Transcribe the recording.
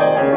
Lord.